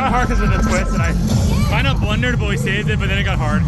Car because of the twist, and I kind of blundered, but we saved it, but then it got hard.